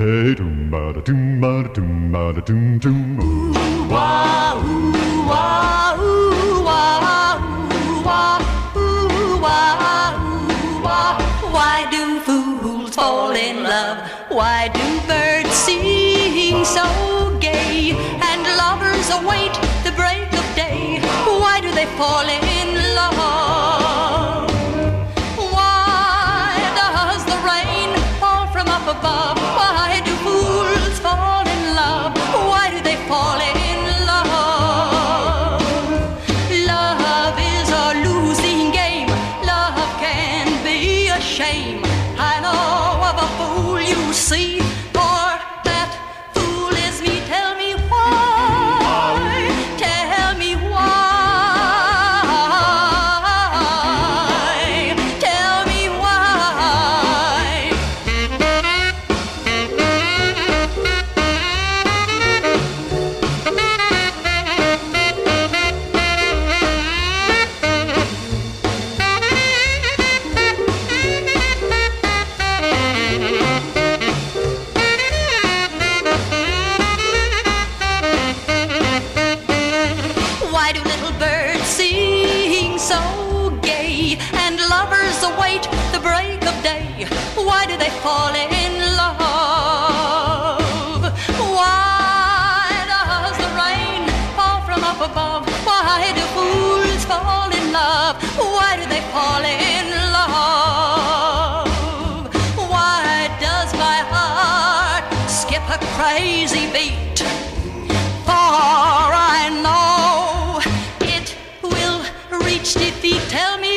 Hey, doom ba da doom ba da doom ba da doom doom. Ooh, wah, ooh, wah, ooh, wah, ooh, wah, ooh, wah, ooh, wah. Why do fools fall in love? Why do birds sing so gay? And lovers await the break of day. Why do they fall in await crazy beat. For I know it will reach defeat. Tell me.